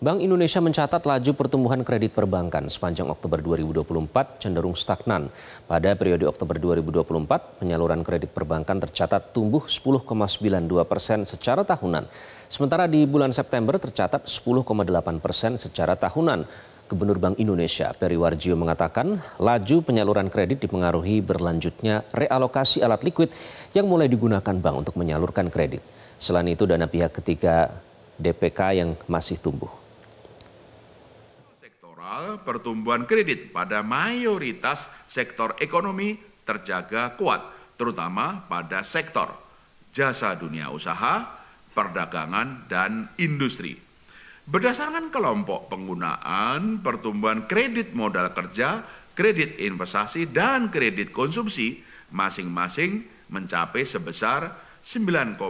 Bank Indonesia mencatat laju pertumbuhan kredit perbankan sepanjang Oktober 2024 cenderung stagnan. Pada periode Oktober 2024, penyaluran kredit perbankan tercatat tumbuh 10,92 persen secara tahunan. Sementara di bulan September tercatat 10,8 persen secara tahunan. Gubernur Bank Indonesia Peri Warjio mengatakan laju penyaluran kredit dipengaruhi berlanjutnya realokasi alat likuid yang mulai digunakan bank untuk menyalurkan kredit. Selain itu dana pihak ketiga DPK yang masih tumbuh pertumbuhan kredit pada mayoritas sektor ekonomi terjaga kuat, terutama pada sektor jasa dunia usaha, perdagangan, dan industri. Berdasarkan kelompok penggunaan pertumbuhan kredit modal kerja, kredit investasi, dan kredit konsumsi masing-masing mencapai sebesar 9,25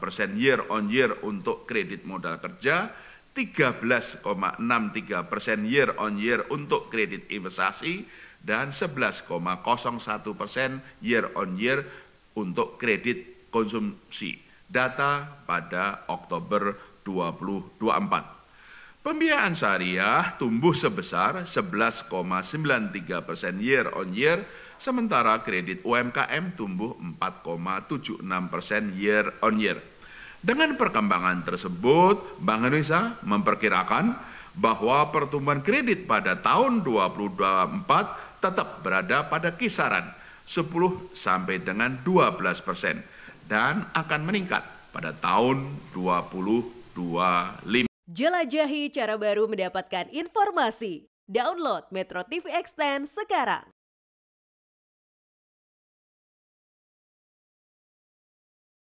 persen year on year untuk kredit modal kerja, 13,63 persen year on year untuk kredit investasi dan 11,01 persen year on year untuk kredit konsumsi. Data pada Oktober 2024. Pembiayaan syariah tumbuh sebesar 11,93 persen year on year, sementara kredit UMKM tumbuh 4,76 persen year on year. Dengan perkembangan tersebut, Bank Indonesia memperkirakan bahwa pertumbuhan kredit pada tahun 2024 tetap berada pada kisaran 10 sampai dengan 12 persen dan akan meningkat pada tahun 2025. Jelajahi cara baru mendapatkan informasi. Download Metro TV Extend sekarang.